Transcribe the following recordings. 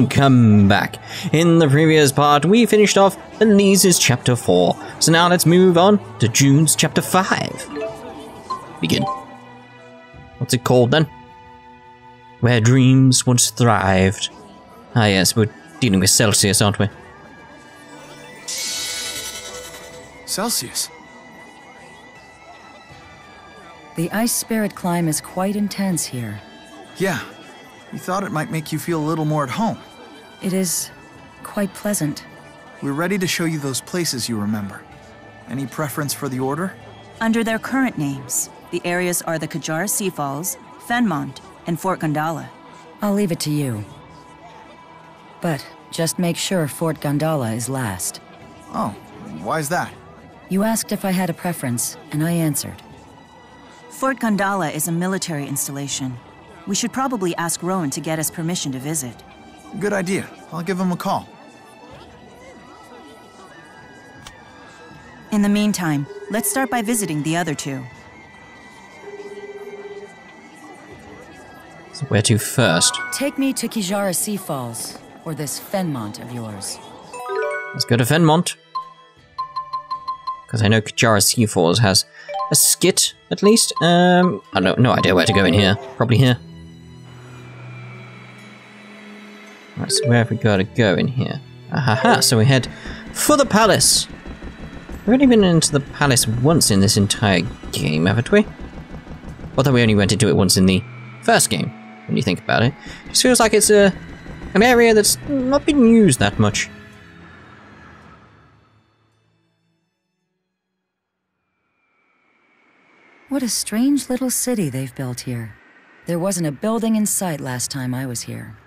Welcome back. In the previous part, we finished off Elise's chapter 4. So now let's move on to Jude's chapter 5. Begin. What's it called then? Where dreams once thrived. Ah, yes, we're dealing with Celsius, aren't we? Celsius. The ice spirit climb is quite intense here. Yeah. We thought it might make you feel a little more at home. It is quite pleasant. We're ready to show you those places you remember. Any preference for the order? Under their current names, the areas are the Kijara Sea Falls, Fennmont, and Fort Gandala. I'll leave it to you. But just make sure Fort Gandala is last. Oh, why's that? You asked if I had a preference, and I answered. Fort Gandala is a military installation. We should probably ask Rowen to get us permission to visit. Good idea. I'll give him a call. In the meantime, let's start by visiting the other two. So where to first? Take me to Kijara Sea Falls, or this Fennmont of yours. Let's go to Fennmont. Because I know Kijara Sea Falls has a skit, at least. Um, I don't no idea where to go in here. Probably here. Right, so where have we got to go in here? Ahaha, so we head for the palace. We've only been into the palace once in this entire game, haven't we? Although we only went into it once in the first game, when you think about it. It just feels like it's a, an area that's not been used that much. What a strange little city they've built here. There wasn't a building in sight last time I was here.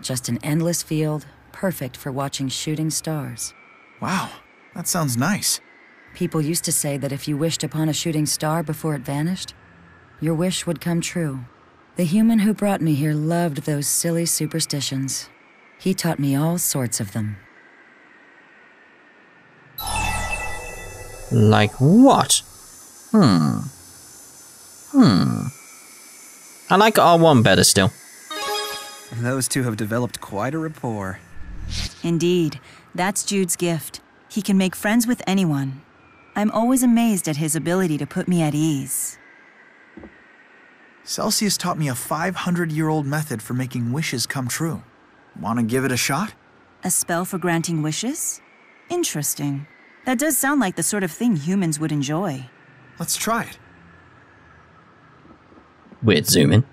Just an endless field, perfect for watching shooting stars. Wow, that sounds nice. People used to say that if you wished upon a shooting star before it vanished, your wish would come true. The human who brought me here loved those silly superstitions. He taught me all sorts of them. Like what? Hmm. Hmm. I like R1 better still. Those two have developed quite a rapport. Indeed, that's Jude's gift. He can make friends with anyone. I'm always amazed at his ability to put me at ease. Celsius taught me a 500 year old method for making wishes come true. Want to give it a shot? A spell for granting wishes? Interesting. That does sound like the sort of thing humans would enjoy. Let's try it. Weird zoom in.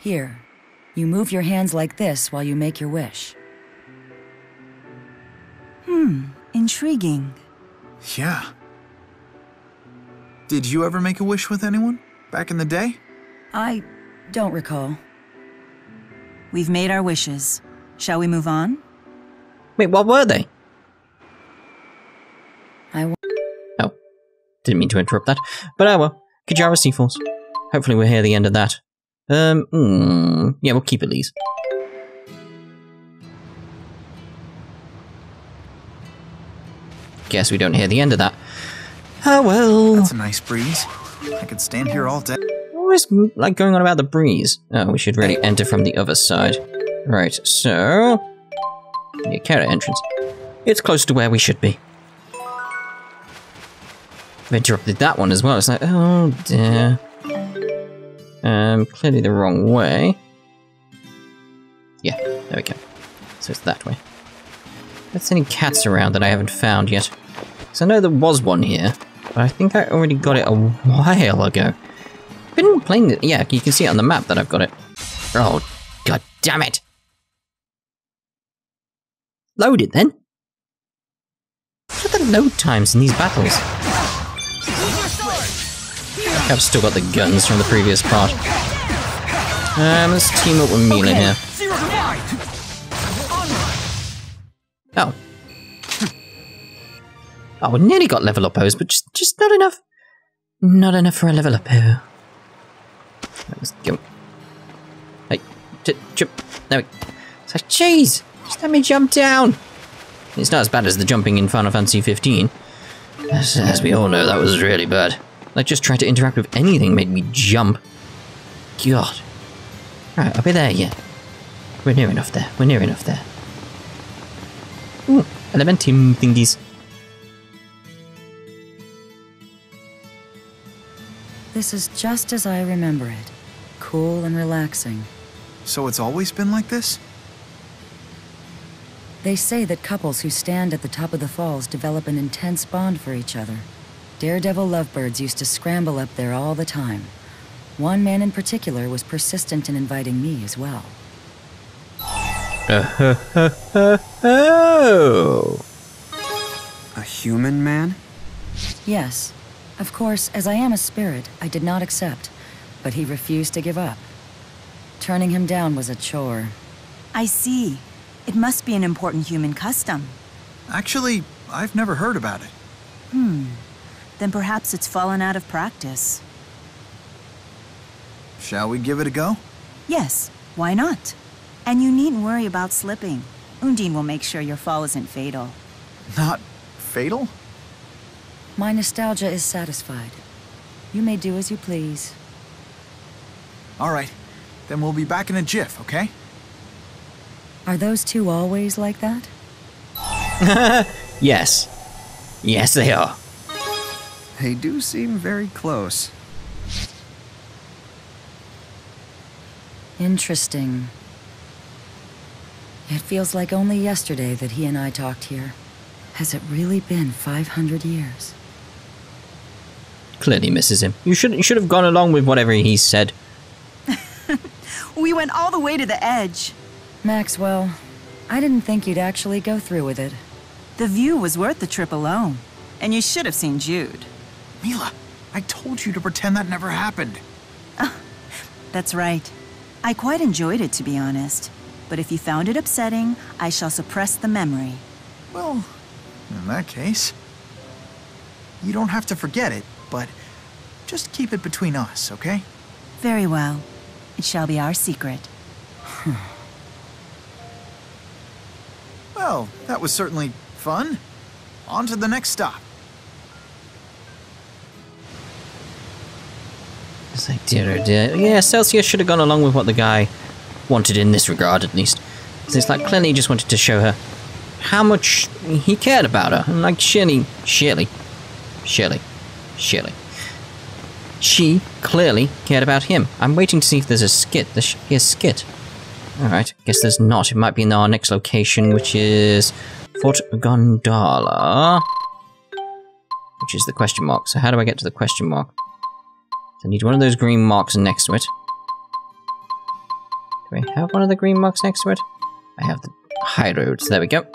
Here, you move your hands like this while you make your wish. Hmm, intriguing. Yeah. Did you ever make a wish with anyone? Back in the day? I don't recall. We've made our wishes. Shall we move on? Wait, what were they? I w- Oh, didn't mean to interrupt that. But oh well. Kijara Sea Falls. Hopefully we'll hear the end of that. Um, mm, yeah, we'll keep it these. Guess we don't hear the end of that. Oh well. That's a nice breeze. I could stand here all day. Always like going on about the breeze. Oh, we should really enter from the other side. Right, so... Yeah, carrot entrance. It's close to where we should be. I've interrupted that one as well. It's like, oh dear. Um, clearly the wrong way. Yeah, there we go. So it's that way. There's any cats around that I haven't found yet. Because I know there was one here, but I think I already got it a while ago. Been playing it. Yeah, you can see it on the map that I've got it. Oh, god damn it! Load it then. What are the load times in these battles? I've still got the guns from the previous part. Um, let's team up with Mila here. Oh. Oh, we nearly got level up O's, but just, just not enough. Not enough for a level up O. Let's go. Hey, jump. There we go. It's like, Jeez, just let me jump down. It's not as bad as the jumping in Final Fantasy 15. As, as we all know, that was really bad. Like, just trying to interact with anything made me jump. God. Right, I'll be there, yeah. We're near enough there. We're near enough there. Ooh, elementum thingies. This is just as I remember it. Cool and relaxing. So it's always been like this? They say that couples who stand at the top of the falls develop an intense bond for each other. Daredevil lovebirds used to scramble up there all the time. One man in particular was persistent in inviting me as well. Oh! A human man? Yes. Of course, as I am a spirit, I did not accept, but he refused to give up. Turning him down was a chore. I see. It must be an important human custom. Actually, I've never heard about it. Hmm. Then perhaps it's fallen out of practice. Shall we give it a go? Yes, why not? And you needn't worry about slipping. Undine will make sure your fall isn't fatal. Not fatal? My nostalgia is satisfied. You may do as you please. All right. Then we'll be back in a jiff, okay? Are those two always like that? Yes. Yes, they are. They do seem very close. Interesting. It feels like only yesterday that he and I talked here. Has it really been 500 years? Clearly misses him. You should you should have gone along with whatever he said. We went all the way to the edge. Maxwell, I didn't think you'd actually go through with it. The view was worth the trip alone. And you should have seen Jude. Mila, I told you to pretend that never happened. Ah, that's right. I quite enjoyed it, to be honest. But if you found it upsetting, I shall suppress the memory. Well, in that case, you don't have to forget it, but just keep it between us, okay? Very well. It shall be our secret. Well, that was certainly fun. On to the next stop. It's like, dear, oh dear. Yeah, Celsius should have gone along with what the guy wanted in this regard, at least. it's like, clearly he just wanted to show her how much he cared about her. And like, surely, surely, surely, surely. She clearly cared about him. I'm waiting to see if there's a skit. There should be a skit. Alright, guess there's not. It might be in our next location, which is Fort Gandala. Which is the question mark. So how do I get to the question mark? So I need one of those green marks next to it. Do I have one of the green marks next to it? I have the high road. So there we go.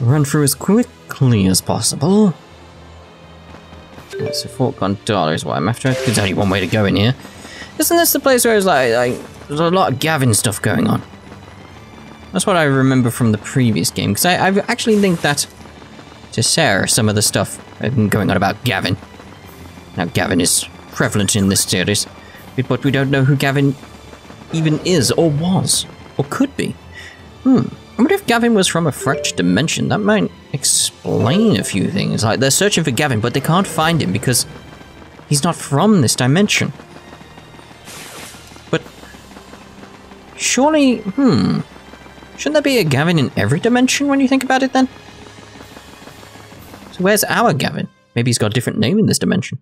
Run through as quickly as possible. So Fort Gandala is what I'm after. There's only one way to go in here. Isn't this the place where it's like, like there's a lot of Gavin stuff going on? That's what I remember from the previous game, because I actually linked that to Sarah, some of the stuff going on about Gavin. Now, Gavin is prevalent in this series, but we don't know who Gavin even is, or was, or could be. Hmm. I wonder if Gavin was from a fractured dimension. That might explain a few things. Like, they're searching for Gavin, but they can't find him because he's not from this dimension. But surely, hmm, shouldn't there be a Gavin in every dimension when you think about it then? So where's our Gavin? Maybe he's got a different name in this dimension.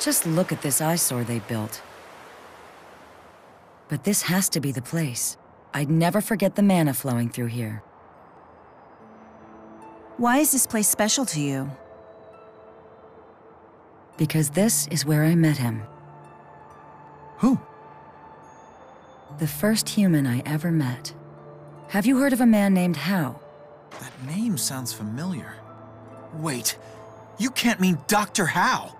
Just look at this eyesore they built. But this has to be the place. I'd never forget the mana flowing through here. Why is this place special to you? Because this is where I met him. Who? The first human I ever met. Have you heard of a man named Howe? That name sounds familiar. Wait, you can't mean Dr. Howe.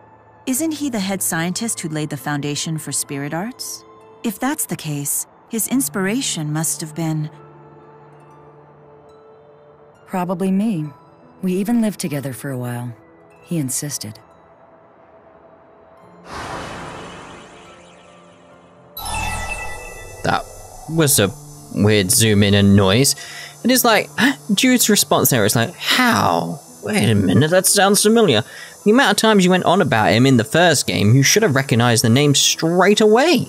Isn't he the head scientist who laid the foundation for spirit arts? If that's the case, his inspiration must have been. Probably me. We even lived together for a while. He insisted. That was a weird zoom in and noise. It is like, Jude's response there is like, how? Wait a minute, that sounds familiar. The amount of times you went on about him in the first game, you should have recognized the name straight away.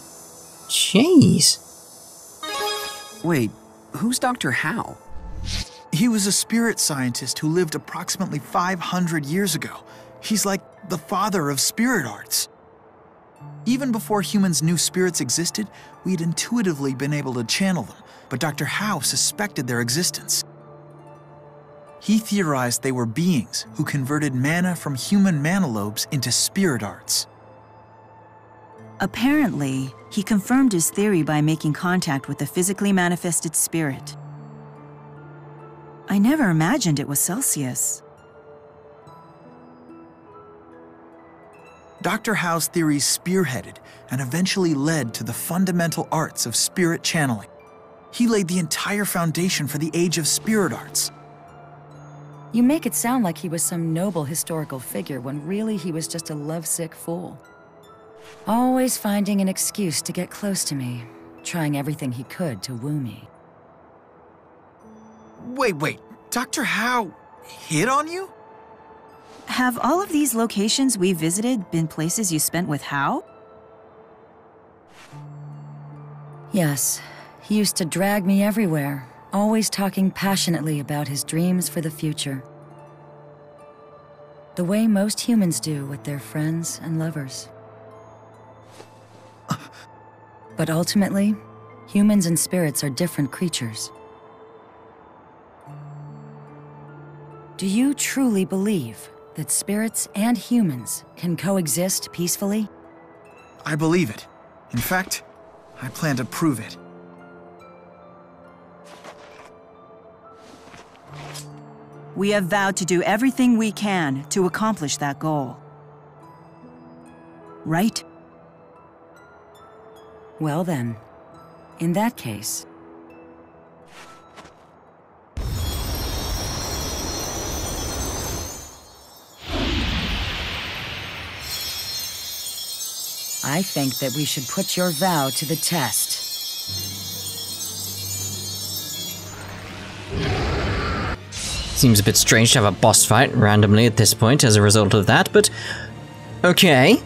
Jeez. Wait, who's Dr. Howe? He was a spirit scientist who lived approximately 500 years ago. He's like the father of spirit arts. Even before humans knew spirits existed, we'd intuitively been able to channel them, but Dr. Howe suspected their existence. He theorized they were beings who converted mana from human mana lobes into spirit arts. Apparently, he confirmed his theory by making contact with a physically manifested spirit. I never imagined it was Celsius. Dr. Howe's theories spearheaded and eventually led to the fundamental arts of spirit channeling. He laid the entire foundation for the age of spirit arts. You make it sound like he was some noble historical figure when really he was just a lovesick fool. Always finding an excuse to get close to me, trying everything he could to woo me. Wait, wait, Dr. Howe hit on you? Have all of these locations we visited been places you spent with Howe? Yes, he used to drag me everywhere, always talking passionately about his dreams for the future. The way most humans do with their friends and lovers. But ultimately, humans and spirits are different creatures. Do you truly believe that spirits and humans can coexist peacefully? I believe it. In fact, I plan to prove it. We have vowed to do everything we can to accomplish that goal. Right? Well then, in that case... I think that we should put your vow to the test. Seems a bit strange to have a boss fight randomly at this point as a result of that, but okay.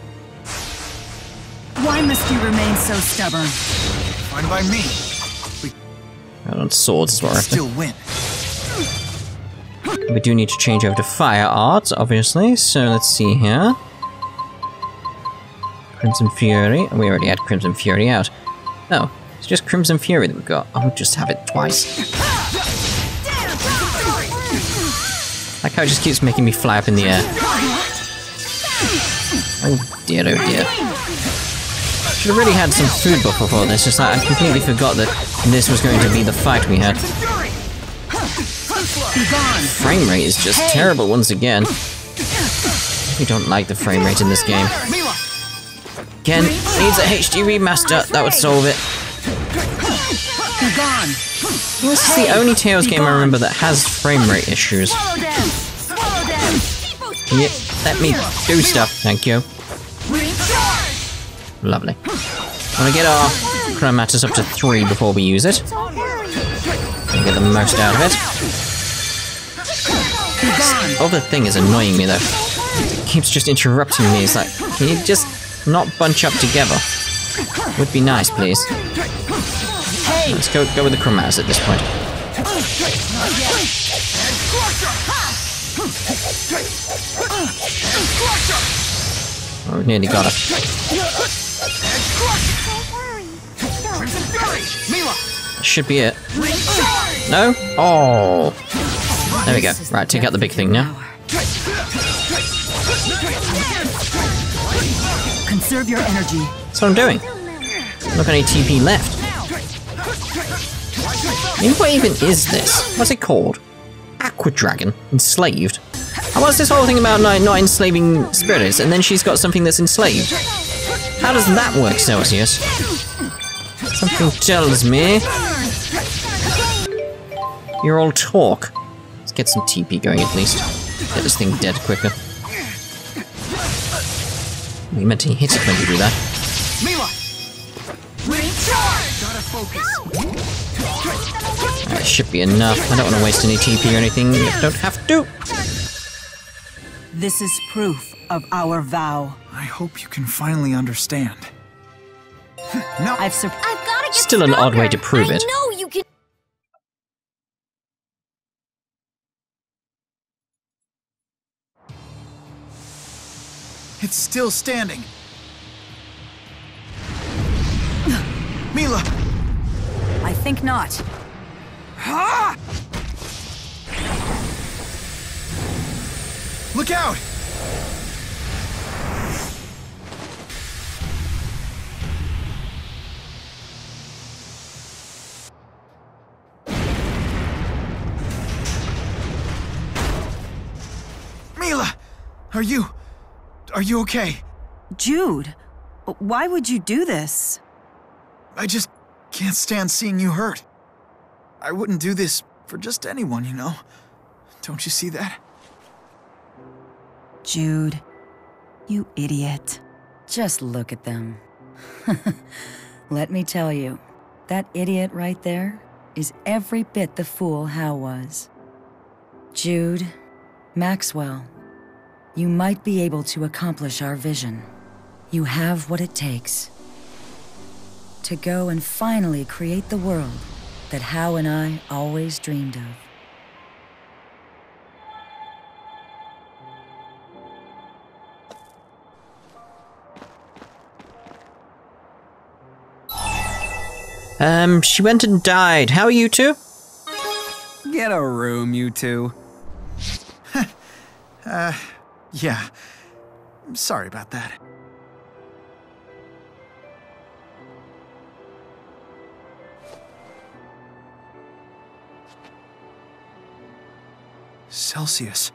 Why must you remain so stubborn? Fine by me. Right on swords as well. Still win. We do need to change over to fire arts, obviously, so let's see here. Crimson Fury. We already had Crimson Fury out. Oh, it's just Crimson Fury that we've got. I'll just have it twice. That guy just keeps making me fly up in the air. Oh dear, oh dear. Should have really had some food before this, just like I completely forgot that this was going to be the fight we had. Frame rate is just terrible once again. We don't like the frame rate in this game. Ken needs a HD remaster, that would solve it. This is the only Tales game I remember that has frame rate issues. You let me do stuff? Thank you. Lovely. I Want to get our chromatus up to three before we use it. And get the most out of it. This other thing is annoying me though. It keeps just interrupting me. It's like, can you just not bunch up together? Would be nice, please. Let's go go with the chromatus at this point. Oh, we nearly got her. Should be it. No? Oh. There we go. Right, take out the big thing now. Conserve your energy. That's what I'm doing. Not got any TP left. I mean, what even is this? What's it called? Aqua Dragon? Enslaved? And what's this whole thing about not, not enslaving spirits, and then she's got something that's enslaved? How does that work, Celsius? Something tells me... You're all talk. Let's get some TP going at least. Get this thing dead quicker. We meant to hit it when you do that. Mila! Gotta That should be enough. I don't want to waste any TP or anything. I don't have to. This is proof of our vow. I hope you can finally understand. no, I've sur- I've gotta get Still an odd way to prove I it. know you can. it's still standing. Mila, I think not. Look out! Mila, are you. Are you okay? Jude, why would you do this? I just can't stand seeing you hurt. I wouldn't do this for just anyone, you know. Don't you see that? Jude, you idiot. Just look at them. Let me tell you, that idiot right there is every bit the fool Hal was. Jude, Maxwell, you might be able to accomplish our vision. You have what it takes to go and finally create the world that Hal and I always dreamed of. Um, she went and died. How are you two? Get a room, you two. Yeah. I'm Sorry about that. Celsius.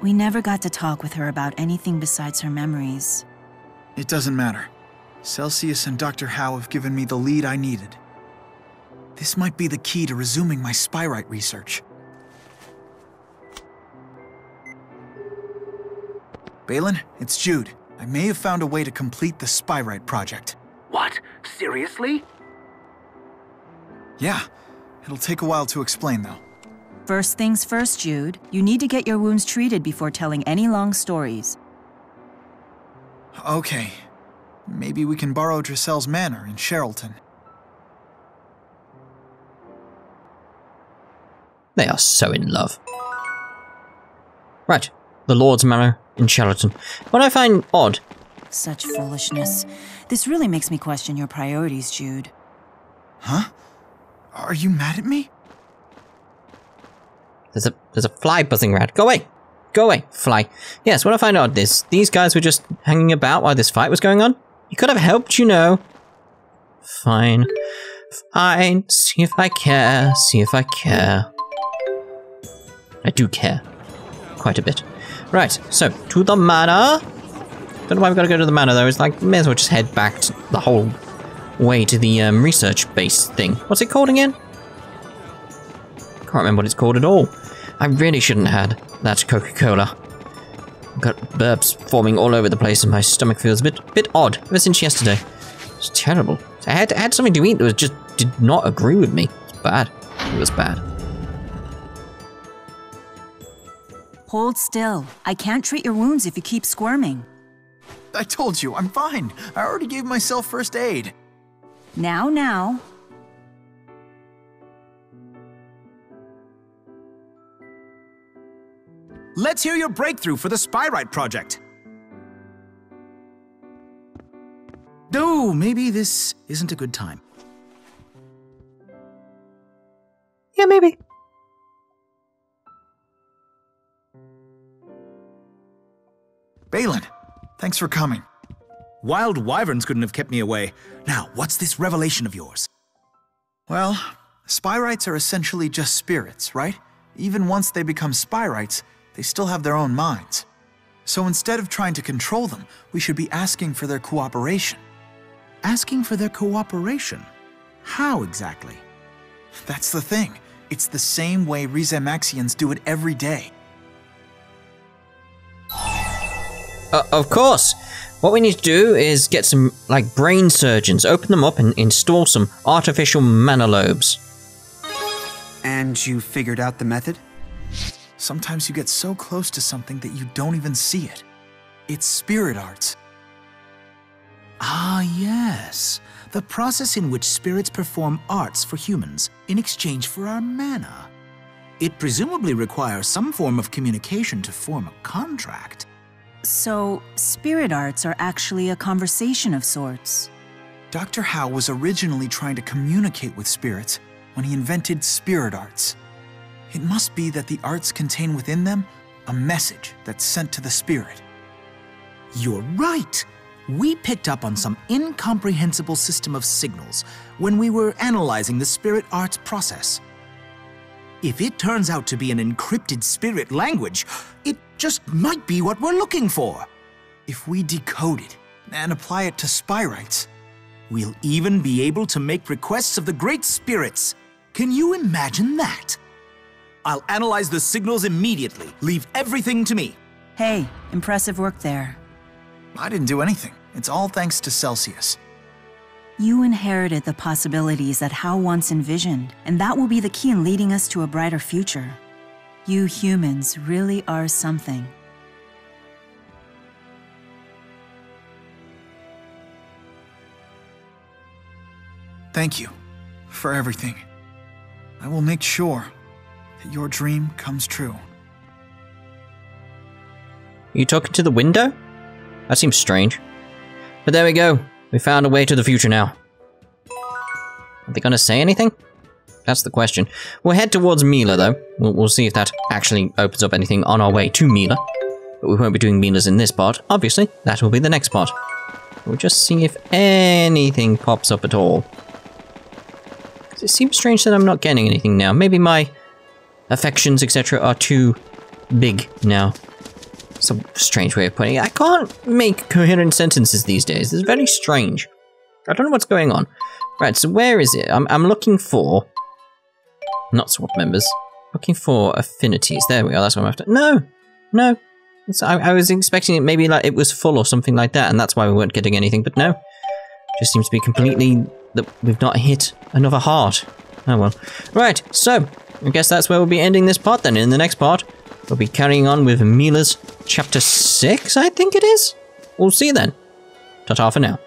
We never got to talk with her about anything besides her memories. It doesn't matter. Celsius and Dr. Howe have given me the lead I needed. This might be the key to resuming my Spyrite research. Balan, it's Jude. I may have found a way to complete the Spyrite project. What? Seriously? Yeah, it'll take a while to explain though. First things first, Jude. You need to get your wounds treated before telling any long stories. Okay. Maybe we can borrow Driselle's manor in Sharilton. They are so in love. Right, the Lord's Manor in Charlton. What I find odd, Such foolishness. This really makes me question your priorities, Jude. Huh? Are you mad at me? there's a there's a fly buzzing around. Go away, go away, fly. Yes, what I find odd is these guys were just hanging about while this fight was going on. You could have helped, you know. Fine, fine. See if I care. See if I care. I do care, quite a bit. Right, so to the manor. Don't know why we've got to go to the manor though. It's like may as well just head back to the whole way to the um, research base thing. What's it called again? Can't remember what it's called at all. I really shouldn't have had that Coca-Cola. Got burps forming all over the place and my stomach feels a bit bit odd ever since yesterday. It's terrible. I had, I had something to eat that was just did not agree with me. It's bad. It was bad. Hold still. I can't treat your wounds if you keep squirming. I told you, I'm fine. I already gave myself first aid. Now, now. Let's hear your breakthrough for the Spyrite project. Oh, maybe this isn't a good time. Yeah, maybe. Balan, thanks for coming. Wild wyverns couldn't have kept me away. Now, what's this revelation of yours? Well, Spyrites are essentially just spirits, right? Even once they become Spyrites, they still have their own minds. So instead of trying to control them, we should be asking for their cooperation. Asking for their cooperation. How exactly? That's the thing. It's the same way Rieze Maxians do it every day. Uh, of course. What we need to do is get some, like, brain surgeons, open them up and install some artificial mana lobes. And you figured out the method? Sometimes you get so close to something that you don't even see it. It's spirit arts. Ah, yes. The process in which spirits perform arts for humans in exchange for our mana. It presumably requires some form of communication to form a contract. So, spirit arts are actually a conversation of sorts. Dr. Howe was originally trying to communicate with spirits when he invented spirit arts. It must be that the arts contain within them a message that's sent to the spirit. You're right. We picked up on some incomprehensible system of signals when we were analyzing the spirit arts process. If it turns out to be an encrypted spirit language, it just might be what we're looking for. If we decode it and apply it to spyrites, We'll even be able to make requests of the great spirits. Can you imagine that? I'll analyze the signals immediately. Leave everything to me. Hey, impressive work there. I didn't do anything. It's all thanks to Celsius. You inherited the possibilities that Howe once envisioned, and that will be the key in leading us to a brighter future. You humans really are something. Thank you for everything. I will make sure that your dream comes true. Are you talking to the window? That seems strange. But there we go. We found a way to the future now. Are they gonna say anything? That's the question. We'll head towards Mila, though. We'll, we'll see if that actually opens up anything on our way to Mila. But we won't be doing Milas in this part. Obviously, that will be the next part. We'll just see if anything pops up at all. it seems strange that I'm not getting anything now. Maybe my affections, etc., are too big now. Some strange way of putting it. I can't make coherent sentences these days. It's very strange. I don't know what's going on. Right, so where is it? I'm, I'm looking for... Not swap members. Looking for affinities. There we go, that's what I'm after. No! No! I, I was expecting it maybe like it was full or something like that, and that's why we weren't getting anything, but no. Just seems to be completely... that we've not hit another heart. Oh well. Right, so, I guess that's where we'll be ending this part then. In the next part, we'll be carrying on with Mila's chapter 6, I think it is? We'll see you then. Ta-ta for now.